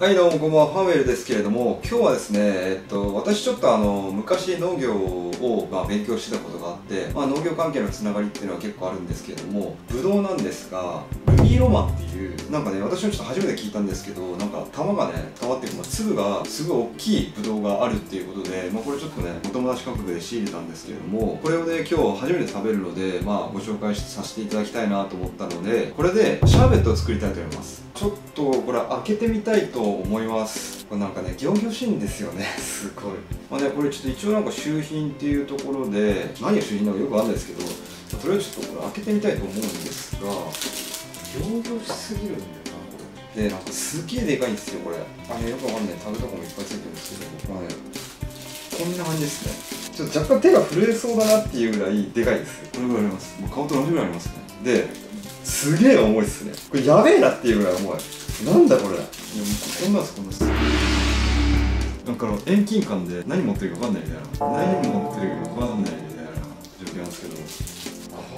はいどうもこんばんはファンウェルですけれども今日はですね、えっと、私ちょっとあの昔農業を、まあ、勉強してたことがあって、まあ、農業関係のつながりっていうのは結構あるんですけれどもブドウなんですがルビーロマンっていうなんかね私もちょっと初めて聞いたんですけどなんか玉がね玉っていうか、まあ、粒がすごい大きいブドウがあるっていうことで、まあ、これちょっとねお友達価格で仕入れたんですけれどもこれをね今日初めて食べるので、まあ、ご紹介させていただきたいなと思ったのでこれでシャーベットを作りたいと思います。ちょっとこれ開けてみたいと思います。これなんかね行々しいんですよね。すごい。まあねこれちょっと一応なんか周品っていうところで何が周品なのかよくわかんないですけどとりあえずちょっとこれ開けてみたいと思うんですが行々しすぎるんだよなこれ。でなんかすげえでかいんですよこれ。あれよくわかんない。タグとかもいっぱいついてるんですけどまあねこんな感じですね。ちょっと若干手が震えそうだなっていうぐらいでかいです。これぐらいあります。もう顔と同じぐらいありますね。ですげえ重いっすね。これやべえなっていうぐらい重い。なんだこれ。いやもうこんなんすこんなんすなんか遠近感で何持ってるか分かんないみたいな。何持ってるか分かんないみたいな状況なんですけど。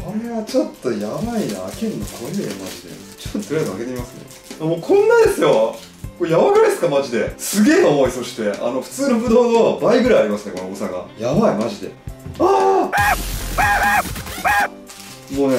これはちょっとやばいな。開けるの怖いよマジで。ちょっととりあえず開けてみますね。もうこんなですよ。これやばくないですかマジで。すげえ重いそして。あの普通のブドウの倍ぐらいありますねこの重さが。やばいマジで。ああもうね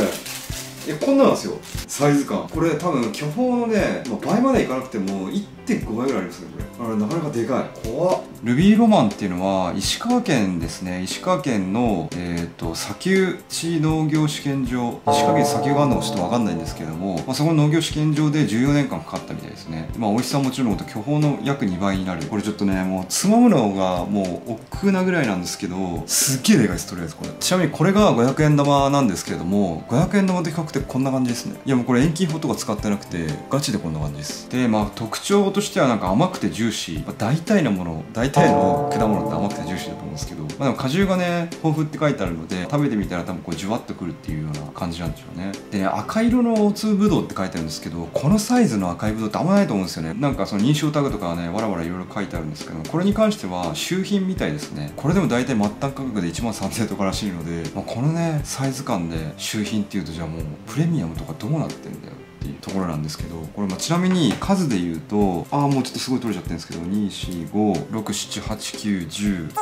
えこんなんですよ。サイズ感。これ多分巨峰のね、まあ、倍までいかなくても1.5倍ぐらいありますねこれ。あれなかなかでかい。怖っ。ルビーロマンっていうのは石川県ですね。石川県の、えーと、砂丘地農業試験場。石川県砂丘があるのかちょっと分かんないんですけども、まあ、そこの農業試験場で14年間かかったみたいですね。まあ美味しさはもちろんのこと巨峰の約2倍になる。これちょっとねもうつまむのがもう億劫なぐらいなんですけどすっげえでかいですとりあえずこれ。ちなみにこれが500円玉なんですけれども500円玉で比較的こんな感じですね。いやもうこれ遠近法とか使ってなくてガチでこんな感じです。でまあ特徴としてはなんか甘くてジューシー、まあ、大体のもの大体の果物って甘くてジューシーだと思うんですけど、まあ、でも果汁がね豊富って書いてあるので食べてみたら多分こうじゅわっとくるっていうような感じなんでしょうね。でね赤色の通ぶどうって書いてあるんですけどこのサイズの赤いぶどうってあんまないと思うんですよね。なんかその認証タグとかはねわらわらいろいろ書いてあるんですけどこれに関しては周品みたいですね。これでも大体末端価格で1万3000円とからしいので、まあ、このねサイズ感で周品っていうとじゃあもうプレミアムとかどうなってんだよっていうところなんですけどこれまあちなみに数で言うとああもうちょっとすごい取れちゃってるんですけど245678910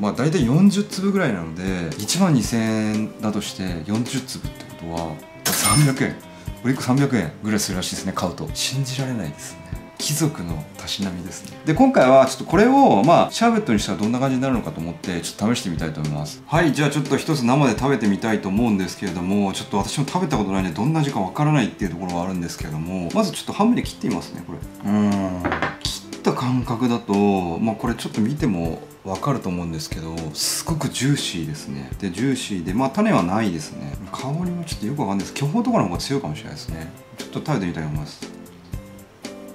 まあ大体40粒ぐらいなので1万2000円だとして40粒ってことは300円これ1個300円ぐらいするらしいですね買うと。信じられないですね。貴族のたしなみですね。で今回はちょっとこれをまあシャーベットにしたらどんな感じになるのかと思ってちょっと試してみたいと思います。はいじゃあちょっと一つ生で食べてみたいと思うんですけれどもちょっと私も食べたことないんでどんな味かわからないっていうところはあるんですけれどもまずちょっと半分で切ってみますねこれ。うん。切った感覚だとまあこれちょっと見てもわかると思うんですけどすごくジューシーですね。でジューシーでまあ種はないですね。香りもちょっとよくわかんないです。巨峰とかの方が強いかもしれないですね。ちょっと食べてみたいと思います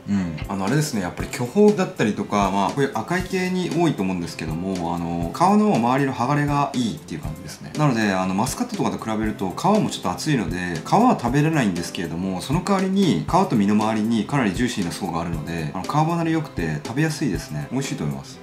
うん、あのあれですねやっぱり巨峰だったりとか、まあ、こういう赤い系に多いと思うんですけどもあの皮の周りの剥がれがいいっていう感じですね。なのであのマスカットとかと比べると皮もちょっと厚いので皮は食べれないんですけれどもその代わりに皮と身の周りにかなりジューシーな層があるのであの皮離れ良くて食べやすいですね。美味しいと思います。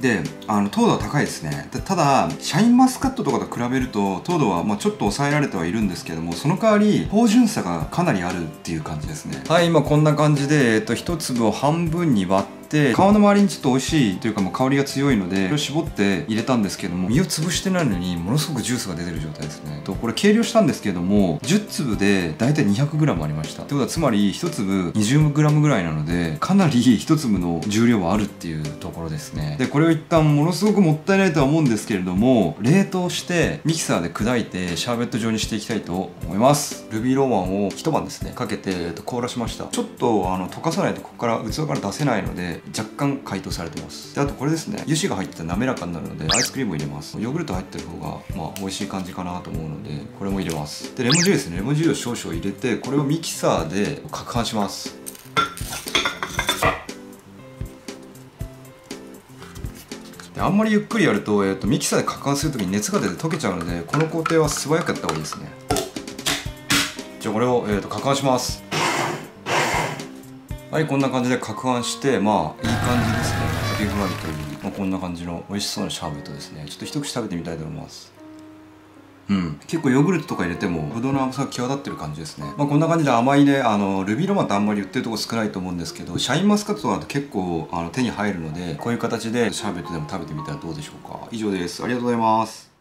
であの糖度は高いですね。ただシャインマスカットとかと比べると糖度はまあちょっと抑えられてはいるんですけどもその代わり芳醇さがかなりあるっていう感じですね。はい今こんな感じで、えっと、1粒を半分に割ってって皮の周りにちょっと美味しいというかもう香りが強いのでこれを絞って入れたんですけども身を潰してないのにものすごくジュースが出てる状態ですね。とこれ計量したんですけども10粒で大体 200g ありました。ってことはつまり1粒 20g ぐらいなのでかなり1粒の重量はあるっていうところですね。でこれを一旦ものすごくもったいないとは思うんですけれども冷凍してミキサーで砕いてシャーベット状にしていきたいと思います。ルビーローマンを一晩ですねかけて凍らしました。ちょっとあの溶かさないとここから器から出せないので若干解凍されてます。であとこれですね。油脂が入って滑らかになるのでアイスクリームを入れます。ヨーグルト入ってる方がまあ美味しい感じかなと思うのでこれも入れます。でレモン汁ですね。レモン汁を少々入れてこれをミキサーで攪拌します。あんまりゆっくりやると,、えーと、ミキサーで攪拌するときに熱が出て溶けちゃうのでこの工程は素早くやった方がいいですね。じゃあこれを、えーと攪拌します。はいこんな感じで攪拌してまあいい感じですね。竹ふわりという、まあ、こんな感じの美味しそうなシャーベットですね。ちょっと一口食べてみたいと思います。うん、結構ヨーグルトとか入れてもぶどうの甘さが際立ってる感じですね、まあ、こんな感じで甘いねあのルビーロマンってあんまり売ってるとこ少ないと思うんですけどシャインマスカットとかって結構あの手に入るのでこういう形でシャーベットでも食べてみたらどうでしょうか。以上です。ありがとうございます